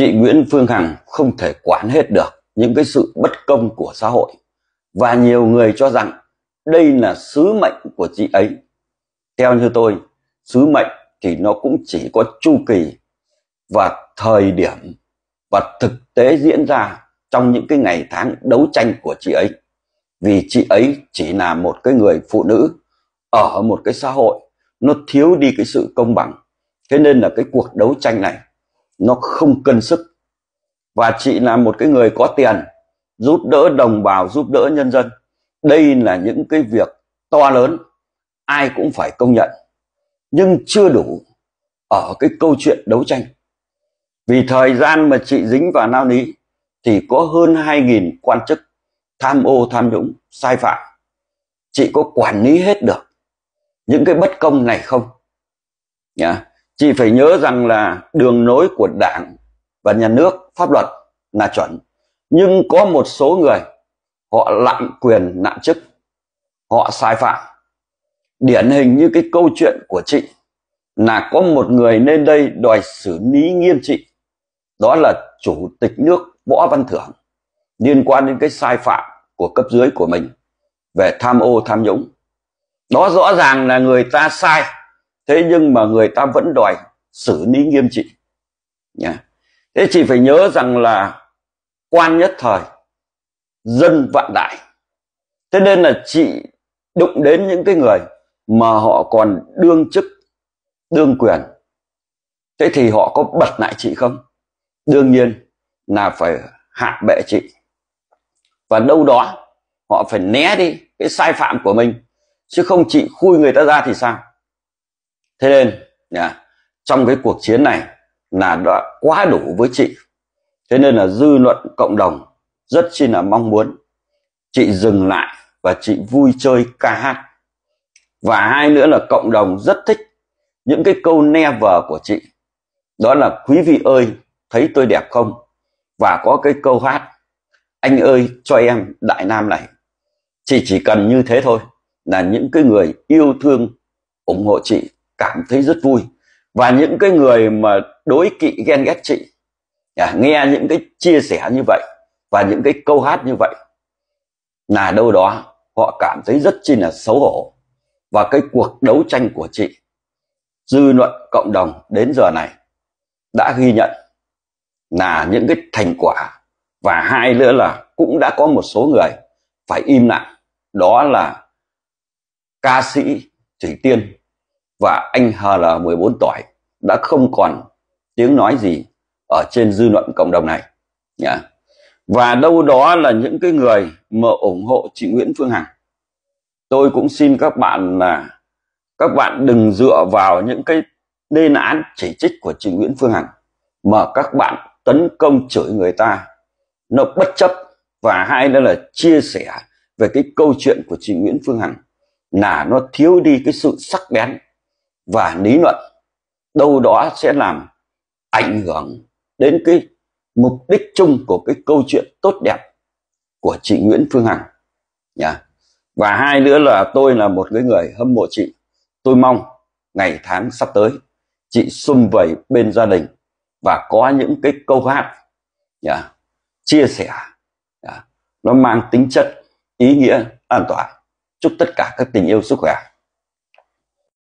chị Nguyễn Phương Hằng không thể quản hết được những cái sự bất công của xã hội và nhiều người cho rằng đây là sứ mệnh của chị ấy. Theo như tôi, sứ mệnh thì nó cũng chỉ có chu kỳ và thời điểm và thực tế diễn ra trong những cái ngày tháng đấu tranh của chị ấy. Vì chị ấy chỉ là một cái người phụ nữ ở một cái xã hội nó thiếu đi cái sự công bằng. Thế nên là cái cuộc đấu tranh này nó không cân sức. Và chị là một cái người có tiền, giúp đỡ đồng bào, giúp đỡ nhân dân. Đây là những cái việc to lớn, ai cũng phải công nhận. Nhưng chưa đủ ở cái câu chuyện đấu tranh. Vì thời gian mà chị dính vào nao ní thì có hơn 2.000 quan chức tham ô, tham nhũng, sai phạm. Chị có quản lý hết được những cái bất công này không? Nhá chị phải nhớ rằng là đường nối của đảng và nhà nước, pháp luật là chuẩn. Nhưng có một số người, họ lạm quyền, lạm chức. Họ sai phạm. Điển hình như cái câu chuyện của chị là có một người lên đây đòi xử lý nghiêm trị đó là chủ tịch nước võ văn thưởng, liên quan đến cái sai phạm của cấp dưới của mình về tham ô tham nhũng. Đó rõ ràng là người ta sai thế nhưng mà người ta vẫn đòi xử lý nghiêm trị. Nha. Thế chị phải nhớ rằng là quan nhất thời, dân vạn đại. Thế nên là chị đụng đến những cái người mà họ còn đương chức, đương quyền. Thế thì họ có bật lại chị không? Đương nhiên là phải hạ bệ chị. Và đâu đó họ phải né đi cái sai phạm của mình, chứ không chị khui người ta ra thì sao? Thế nên yeah, trong cái cuộc chiến này là đã quá đủ với chị. Thế nên là dư luận cộng đồng rất chi là mong muốn chị dừng lại và chị vui chơi ca hát. Và hai nữa là cộng đồng rất thích những cái câu never của chị. Đó là quý vị ơi thấy tôi đẹp không? Và có cái câu hát anh ơi cho em đại nam này. Chị chỉ cần như thế thôi là những cái người yêu thương ủng hộ chị cảm thấy rất vui. Và những cái người mà đối kỵ ghen ghét chị à, nghe những cái chia sẻ như vậy và những cái câu hát như vậy là đâu đó họ cảm thấy rất chi là xấu hổ. Và cái cuộc đấu tranh của chị dư luận cộng đồng đến giờ này đã ghi nhận là những cái thành quả. Và hai nữa là cũng đã có một số người phải im lặng đó là ca sĩ Thủy Tiên và anh HL14 tuổi đã không còn tiếng nói gì ở trên dư luận cộng đồng này, nhá. Và đâu đó là những cái người mà ủng hộ chị Nguyễn Phương Hằng. Tôi cũng xin các bạn là, các bạn đừng dựa vào những cái lên án chỉ trích của chị Nguyễn Phương Hằng mà các bạn tấn công chửi người ta. Nó bất chấp và hai nữa là chia sẻ về cái câu chuyện của chị Nguyễn Phương Hằng là nó thiếu đi cái sự sắc bén và lý luận đâu đó sẽ làm ảnh hưởng đến cái mục đích chung của cái câu chuyện tốt đẹp của chị Nguyễn Phương Hằng nha và hai nữa là tôi là một cái người hâm mộ chị. Tôi mong ngày tháng sắp tới chị sum vầy bên gia đình và có những cái câu hát nha, chia sẻ nha, nó mang tính chất ý nghĩa an toàn. Chúc tất cả các tình yêu sức khỏe.